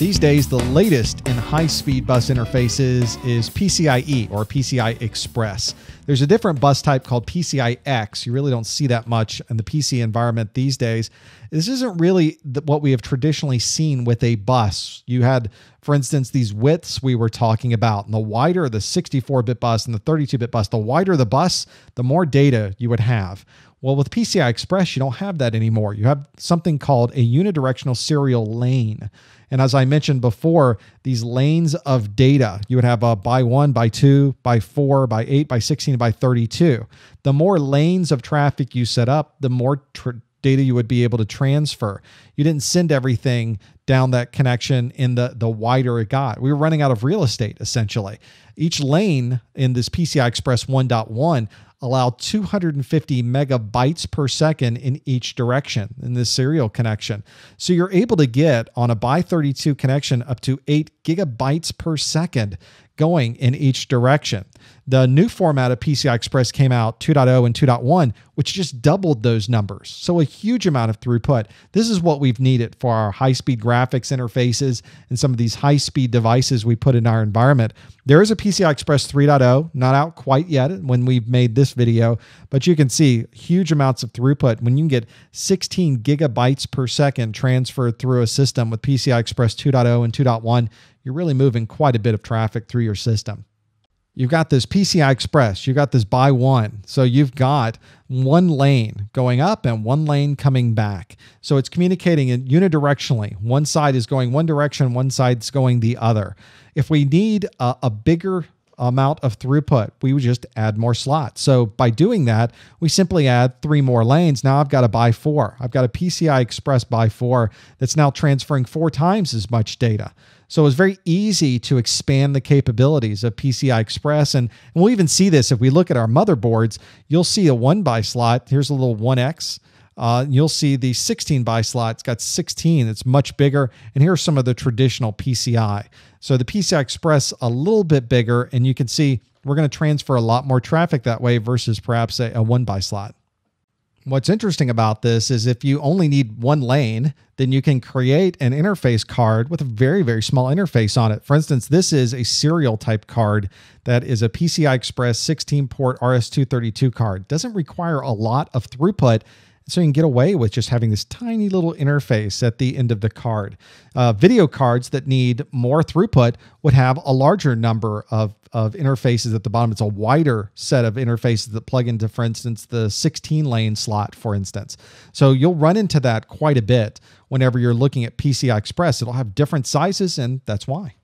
These days, the latest in high speed bus interfaces is PCIe or PCI Express. There's a different bus type called PCI X. You really don't see that much in the PC environment these days. This isn't really what we have traditionally seen with a bus. You had, for instance, these widths we were talking about. And the wider the 64 bit bus and the 32 bit bus, the wider the bus, the more data you would have. Well, with PCI Express, you don't have that anymore. You have something called a unidirectional serial lane. And as I mentioned before, these lanes of data, you would have a by one, by two, by four, by eight, by 16, by 32. The more lanes of traffic you set up, the more data you would be able to transfer. You didn't send everything down that connection in the the wider it got. We were running out of real estate essentially. Each lane in this PCI Express 1.1 allow 250 megabytes per second in each direction in this serial connection. So you're able to get on a by 32 connection up to 8 gigabytes per second going in each direction. The new format of PCI Express came out 2.0 and 2.1, which just doubled those numbers. So a huge amount of throughput. This is what we've needed for our high-speed graphics interfaces and some of these high-speed devices we put in our environment. There is a PCI Express 3.0, not out quite yet when we've made this video, but you can see huge amounts of throughput when you can get 16 gigabytes per second transferred through a system with PCI Express 2.0 and 2.1 you're really moving quite a bit of traffic through your system. You've got this PCI Express, you've got this by one. So you've got one lane going up and one lane coming back. So it's communicating in unidirectionally. One side is going one direction, one side's going the other. If we need a, a bigger amount of throughput, we would just add more slots. So by doing that, we simply add three more lanes. Now I've got a by four. I've got a PCI Express by four that's now transferring four times as much data. So it was very easy to expand the capabilities of PCI Express. And, and we'll even see this if we look at our motherboards, you'll see a one by slot. Here's a little 1X. Uh, you'll see the 16 by slot. It's got 16. It's much bigger. And here are some of the traditional PCI. So the PCI Express a little bit bigger, and you can see we're going to transfer a lot more traffic that way versus perhaps a, a one by slot. What's interesting about this is if you only need one lane, then you can create an interface card with a very, very small interface on it. For instance, this is a serial type card that is a PCI Express 16 port RS232 card. Doesn't require a lot of throughput so you can get away with just having this tiny little interface at the end of the card. Uh, video cards that need more throughput would have a larger number of, of interfaces at the bottom. It's a wider set of interfaces that plug into, for instance, the 16 lane slot, for instance. So you'll run into that quite a bit whenever you're looking at PCI Express. It'll have different sizes, and that's why.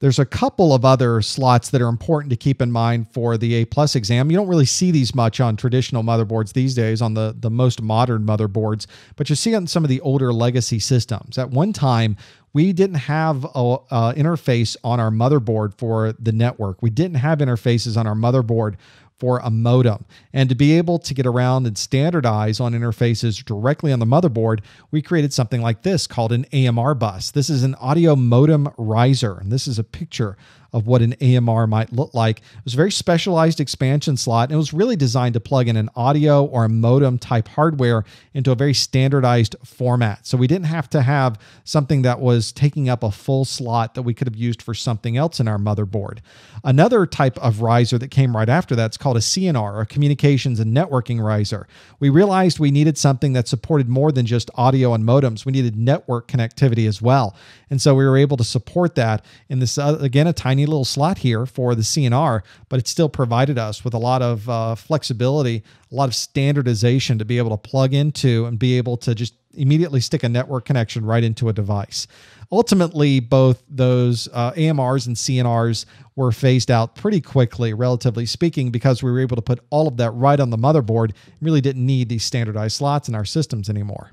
There's a couple of other slots that are important to keep in mind for the A plus exam. You don't really see these much on traditional motherboards these days, on the, the most modern motherboards, but you see it on some of the older legacy systems. At one time, we didn't have a interface on our motherboard for the network. We didn't have interfaces on our motherboard for a modem. And to be able to get around and standardize on interfaces directly on the motherboard, we created something like this called an AMR bus. This is an audio modem riser, and this is a picture of what an AMR might look like. It was a very specialized expansion slot, and it was really designed to plug in an audio or a modem type hardware into a very standardized format. So we didn't have to have something that was taking up a full slot that we could have used for something else in our motherboard. Another type of riser that came right after that is called a CNR, a communications and networking riser. We realized we needed something that supported more than just audio and modems. We needed network connectivity as well. And so we were able to support that in this, uh, again, a tiny little slot here for the CNR, but it still provided us with a lot of uh, flexibility, a lot of standardization to be able to plug into and be able to just immediately stick a network connection right into a device. Ultimately, both those uh, AMRs and CNRs were phased out pretty quickly, relatively speaking, because we were able to put all of that right on the motherboard. Really didn't need these standardized slots in our systems anymore.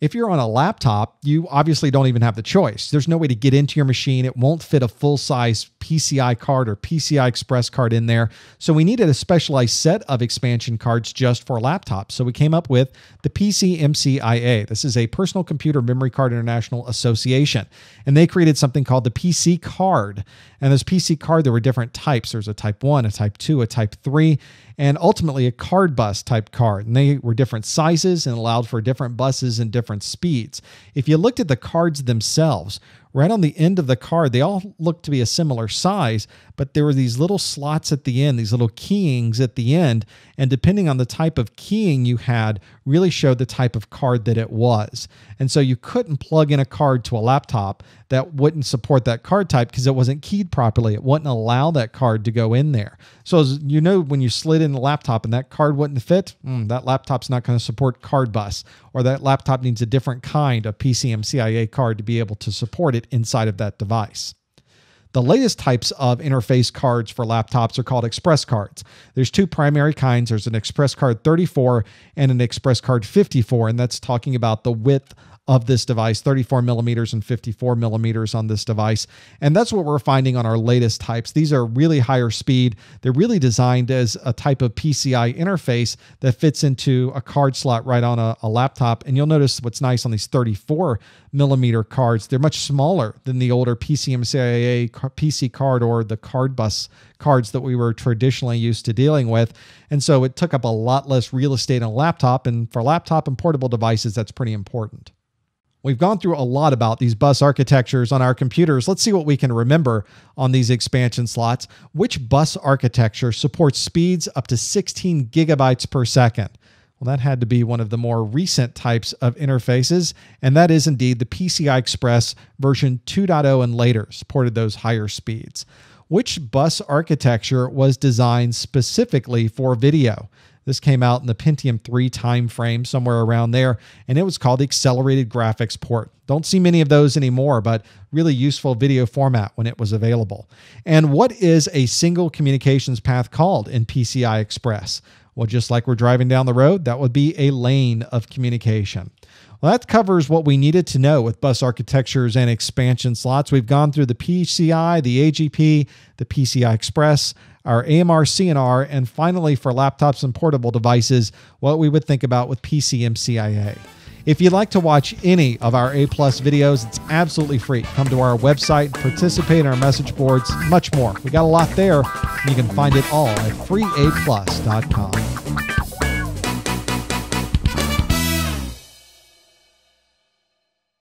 If you're on a laptop, you obviously don't even have the choice. There's no way to get into your machine. It won't fit a full size PCI card or PCI Express card in there. So we needed a specialized set of expansion cards just for laptops. So we came up with the PCMCIA. This is a Personal Computer Memory Card International Association. And they created something called the PC card. And this PC card, there were different types. There's a type 1, a type 2, a type 3 and ultimately a card bus type card. And they were different sizes and allowed for different buses and different different speeds. If you looked at the cards themselves, right on the end of the card, they all looked to be a similar size, but there were these little slots at the end, these little keyings at the end. And depending on the type of keying you had, really showed the type of card that it was. And so you couldn't plug in a card to a laptop that wouldn't support that card type because it wasn't keyed properly. It wouldn't allow that card to go in there. So you know, when you slid in the laptop and that card wouldn't fit, mm, that laptop's not going to support card bus, or that laptop needs a different kind of PCMCIA card to be able to support inside of that device. The latest types of interface cards for laptops are called Express cards. There's two primary kinds. There's an Express Card 34 and an Express Card 54, and that's talking about the width of this device 34 millimeters and 54 millimeters on this device. And that's what we're finding on our latest types. These are really higher speed. They're really designed as a type of PCI interface that fits into a card slot right on a, a laptop. And you'll notice what's nice on these 34 millimeter cards, they're much smaller than the older PCMCIA PC card or the card bus cards that we were traditionally used to dealing with. And so it took up a lot less real estate on a laptop. And for laptop and portable devices, that's pretty important. We've gone through a lot about these bus architectures on our computers. Let's see what we can remember on these expansion slots. Which bus architecture supports speeds up to 16 gigabytes per second? Well, that had to be one of the more recent types of interfaces, and that is indeed the PCI Express version 2.0 and later supported those higher speeds. Which bus architecture was designed specifically for video? This came out in the Pentium 3 timeframe, somewhere around there, and it was called the Accelerated Graphics Port. Don't see many of those anymore, but really useful video format when it was available. And what is a single communications path called in PCI Express? Well, just like we're driving down the road, that would be a lane of communication. Well, that covers what we needed to know with bus architectures and expansion slots. We've gone through the PCI, the AGP, the PCI Express, our AMR CNR, and finally for laptops and portable devices, what we would think about with PCMCIA. If you'd like to watch any of our A Plus videos, it's absolutely free. Come to our website, participate in our message boards, much more. We got a lot there. You can find it all at freeaplus.com.